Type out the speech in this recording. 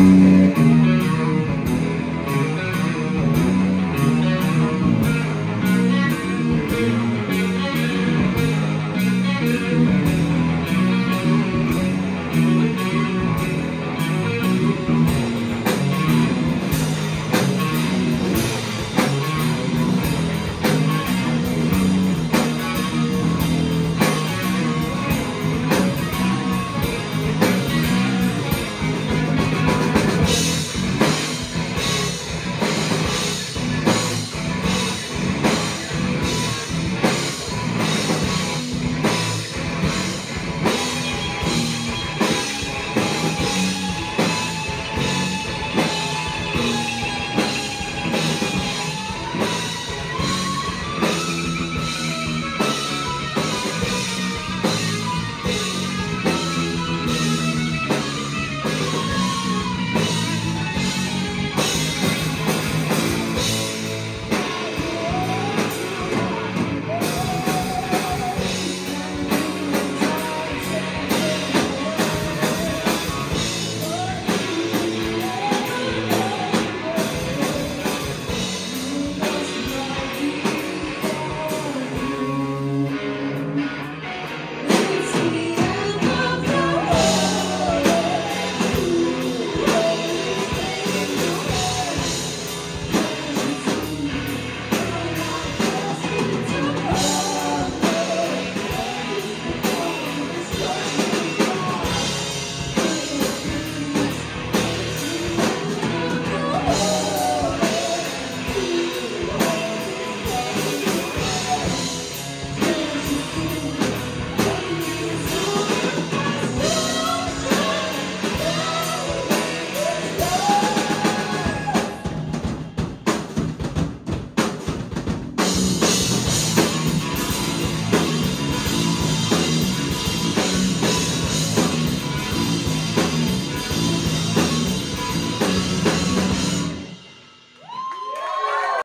Mm-hmm.